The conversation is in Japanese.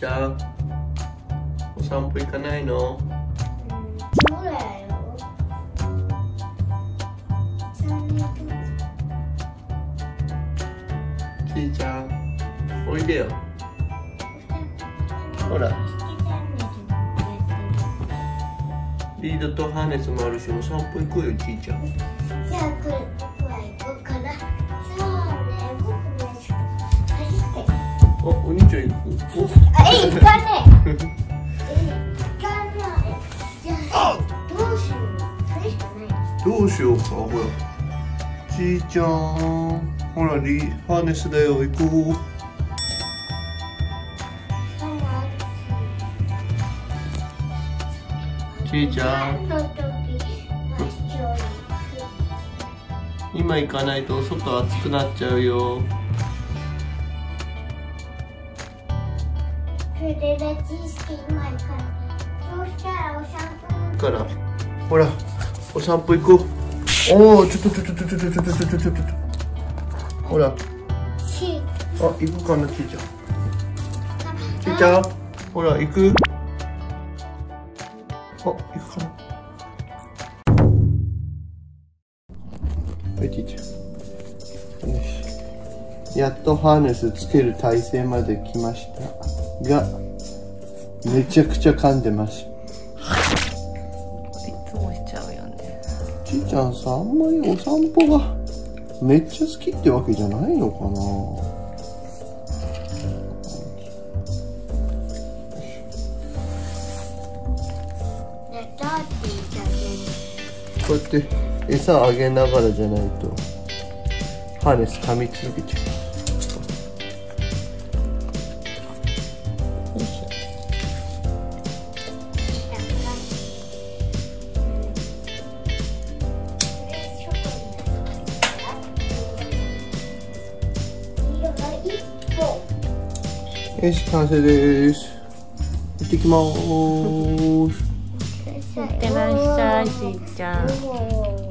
ちゃんお散歩行かないの？そうだよ。ちいちゃんおいでよほらリードとハーネスもあるしお散歩行こうよちいちゃんじゃあこれ僕は行こうから。そうね、僕も走って。おお兄ちゃん行くあ、え、行かねえ。え、行かない。じゃあ、どうしよう。それしかない。どうしようかほらちいちゃんほらリハーネスだよ行こうちいちゃん今行かないと外暑くなっちゃうよそれでレジしかない。そうしたらお散歩からほらお散歩行こう。おおちょっとちょっとちょっとちょっとちょっとちょっと。ほら。あし、行くかなちいちゃん。ちいちゃん。ほら行く。あ行くかな。はいちいちゃん。よし。やっとハーネスつける体勢まで来ましたがめちゃくちゃ噛んでます。いつもしちゃうよね。ちいちゃんさあんまりお散歩がめっちゃ好きってわけじゃないのかな。こうやって餌あげながらじゃないとハーネス噛み続けちゃうよし完成です。行ってきまーす。いってらっしゃいしーちゃん。ど。